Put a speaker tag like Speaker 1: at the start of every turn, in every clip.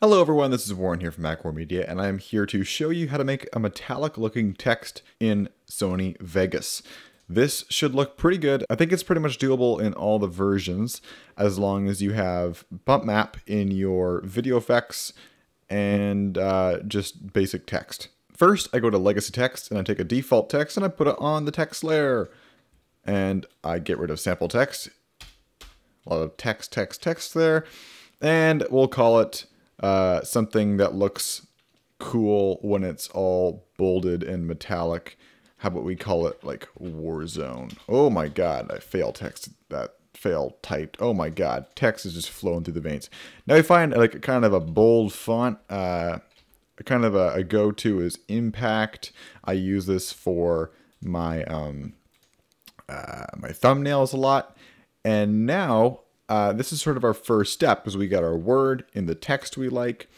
Speaker 1: Hello everyone, this is Warren here from MacWar Media, and I'm here to show you how to make a metallic looking text in Sony Vegas. This should look pretty good. I think it's pretty much doable in all the versions, as long as you have bump map in your video effects and uh, just basic text. First, I go to legacy text and I take a default text and I put it on the text layer. And I get rid of sample text. A lot of text, text, text there. And we'll call it uh, something that looks cool when it's all bolded and metallic. How about we call it like Warzone? Oh my god, I fail text that fail typed. Oh my god, text is just flowing through the veins. Now I find like kind of a bold font. Uh, kind of a, a go-to is Impact. I use this for my um, uh, my thumbnails a lot. And now uh, this is sort of our first step because we got our word in the text we like.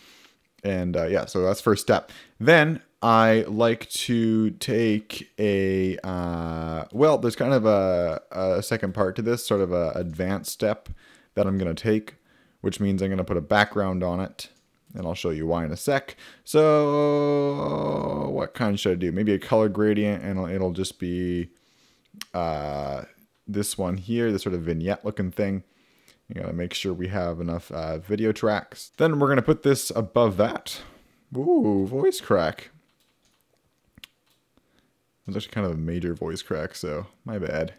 Speaker 1: And uh, yeah, so that's first step. Then I like to take a, uh, well, there's kind of a, a second part to this, sort of a advanced step that I'm going to take, which means I'm going to put a background on it. And I'll show you why in a sec. So what kind should I do? Maybe a color gradient and it'll, it'll just be uh, this one here, this sort of vignette looking thing. You gotta make sure we have enough uh, video tracks. Then we're gonna put this above that. Ooh, voice crack. It was actually kind of a major voice crack, so my bad.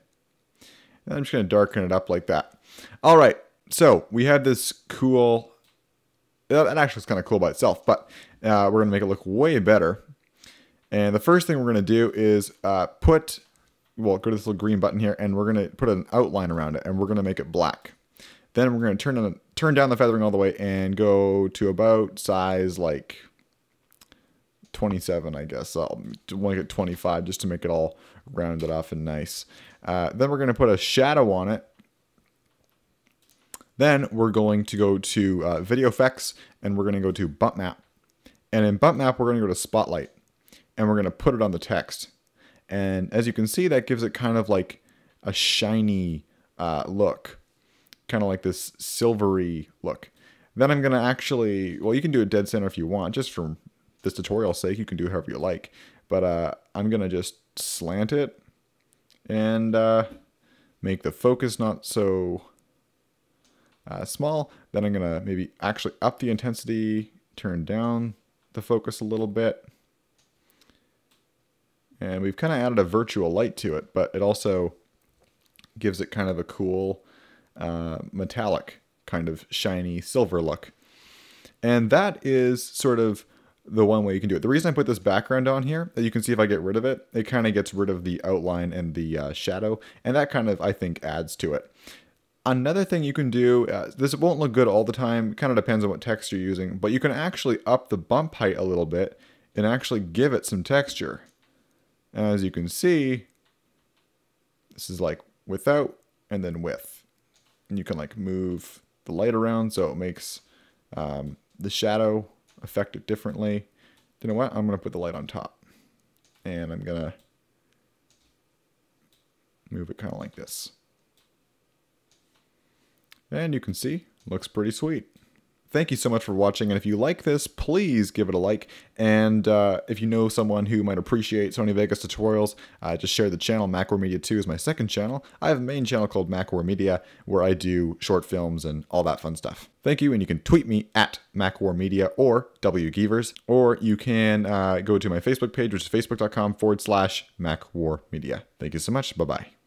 Speaker 1: And I'm just gonna darken it up like that. All right, so we have this cool, that actually is kind of cool by itself, but uh, we're gonna make it look way better. And the first thing we're gonna do is uh, put, well, go to this little green button here, and we're gonna put an outline around it, and we're gonna make it black. Then we're going to turn on, turn down the feathering all the way and go to about size like 27, I guess. I'll make it 25 just to make it all rounded off and nice. Uh, then we're going to put a shadow on it. Then we're going to go to uh, video effects and we're going to go to bump map. And in bump map, we're going to go to spotlight and we're going to put it on the text. And as you can see, that gives it kind of like a shiny uh, look kind of like this silvery look. Then I'm going to actually, well, you can do a dead center if you want, just for this tutorial's sake, you can do however you like. But uh, I'm going to just slant it and uh, make the focus not so uh, small. Then I'm going to maybe actually up the intensity, turn down the focus a little bit. And we've kind of added a virtual light to it, but it also gives it kind of a cool uh, metallic kind of shiny silver look. And that is sort of the one way you can do it. The reason I put this background on here, that you can see if I get rid of it, it kind of gets rid of the outline and the uh, shadow, and that kind of, I think, adds to it. Another thing you can do, uh, this won't look good all the time, kind of depends on what text you're using, but you can actually up the bump height a little bit and actually give it some texture. As you can see, this is like without and then with and you can like move the light around so it makes um, the shadow affect it differently. You know what? I'm going to put the light on top and I'm going to move it kind of like this. And you can see, looks pretty sweet. Thank you so much for watching, and if you like this, please give it a like, and uh, if you know someone who might appreciate Sony Vegas tutorials, uh, just share the channel. MacWar Media 2 is my second channel. I have a main channel called MacWar Media, where I do short films and all that fun stuff. Thank you, and you can tweet me at MacWar Media or W Gevers, or you can uh, go to my Facebook page, which is facebook.com forward slash MacWar Media. Thank you so much. Bye-bye.